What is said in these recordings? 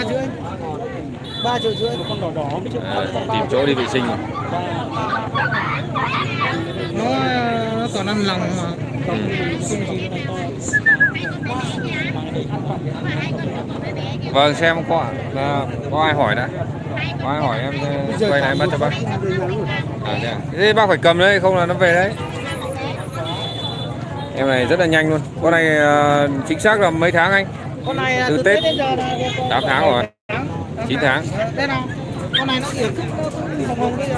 ba rưỡi. Ba triệu rưỡi. Con đỏ đỏ à, tìm chỗ đi vệ sinh. Nó nó còn ăn lòng mà. Ừ. vâng xem có à, có ai hỏi đã? Có ai hỏi em ờ, quay lại bắt cho bác? à, thế, à? thế bác phải cầm đấy không là nó về đấy. Em này rất là nhanh luôn. Con này uh, chính xác là mấy tháng anh con này từ, từ tết, tết đến giờ là 8 tháng rồi. 9 tháng. Đây nào? Con này nó kiểu nó cũng hồng hồng bây giờ.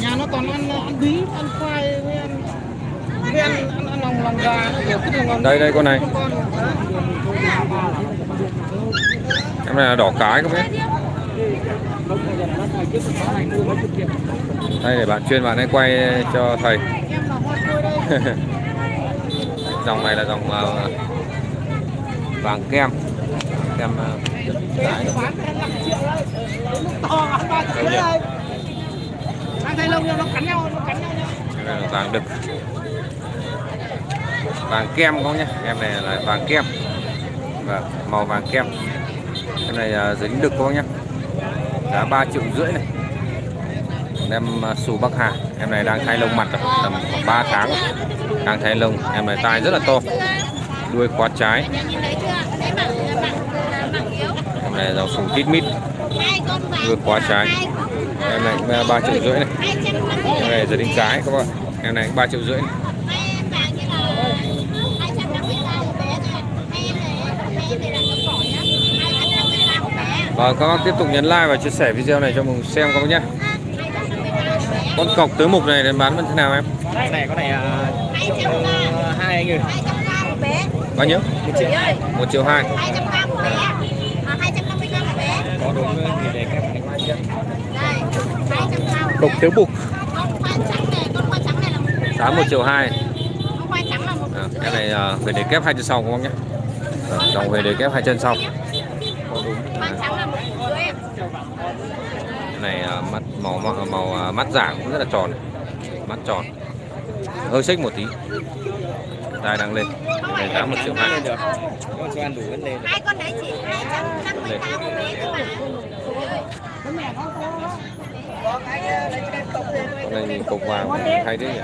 Nhà nó toàn ăn ăn bí ăn khoai với ăn với ăn ăn, ăn lòng lòng gà nó kiểu cứ hồng hồng đây đây con này. Em này là đỏ cái không biết. Đây để bạn chuyên bạn ấy quay cho thầy. Dòng này là dòng uh, vàng kem. Kem ờ, cái Thấy là vàng đực. Vàng kem không nhé em này là vàng kem. Và màu vàng kem. Cái này dính đực không nhé giá 3 triệu rưỡi này. Em ờ, uh, xù bắc hà. Em này đang thay lông mặt rồi tầm khoảng 3 tháng. Đang thay lông. Em này tai rất là to đuôi khóa trái. Em này dòng sùng tít mít. Đuôi khóa trái. Em này cũng ba triệu rưỡi này. Em này gia đình cái các bạn. Em này ba triệu rưỡi này. Và các bác tiếp tục nhấn like và chia sẻ video này cho mình xem các bác nhé Con cọc tới mục này bán như thế nào em? Con này, con này uh, hai anh ơi. Bao nhiêu? Một triệu. 1 triệu 2 Có đúng thì để các anh mai chưa? Cọc tới mục Giá 1 triệu 2 à, Cái này uh, về để kép hai chân sau các bác nhé? Dòng về để kép hai chân sau. Cái này uh, mắt màu màu, màu uh, mắt giả cũng rất là tròn mắt tròn hơi xích một tí. Tai đang lên. Này giá một triệu hai. Được. Con cho ăn đủ vấn đề. hai con đấy chỉ 258 một bé thôi mà con này nhìn cục vàng hay thế nhỉ?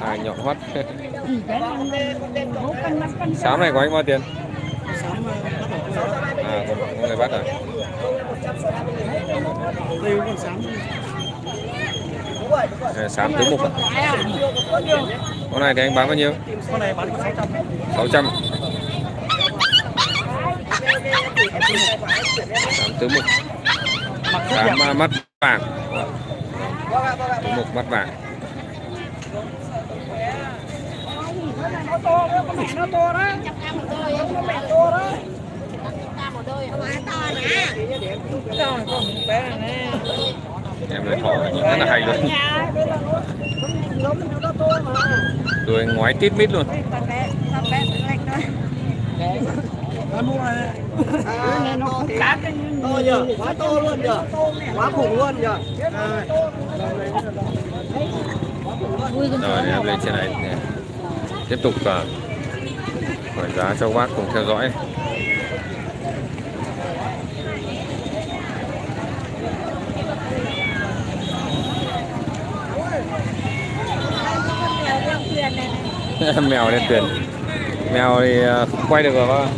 Tai nhọn hoắt sám này của anh bao tiền? À con, người bắt rồi Đây con sám. à, sám mục con này thì anh bán bao nhiêu Con này bán 600. 600 sám tứ mục sám à, mắt vàng tứ mục mắt vàng Nó to đó, con mẹ nó to đó. Con mẹ to đó. Rồi, con bé này nè em lấy thỏ nhìn rất là hay luôn rồi ngoái tít mít luôn cá mua này. To nhờ, quá to luôn nhờ. Quá khủng luôn nhờ. rồi em lên trên này tiếp tục uh, hỏi giá cho bác cùng theo dõi mèo lên thuyền mèo thì không quay được rồi bác ạ.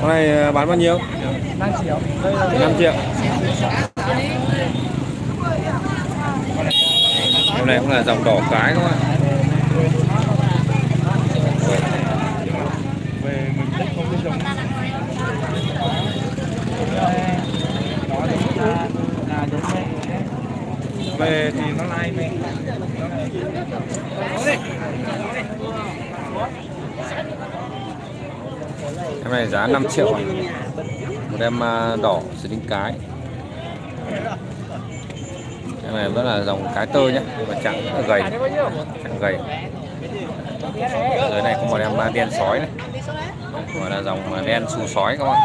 con này bán bao nhiêu 5 triệu. 5 triệu em này cũng là dòng đỏ cái các bạn Về mình thích không cái giống. Đó thì là là giống này. Về thì nó lai về. em này giá 5 triệu à? một em uh, đỏ sứ đinh cái. Em này vẫn là dòng cái tơ nhé nhưng mà chẳng rất là gầy. Chẳng gầy. Dưới này có một em đen sói này. Gọi là dòng uh, đen xù sói các bạn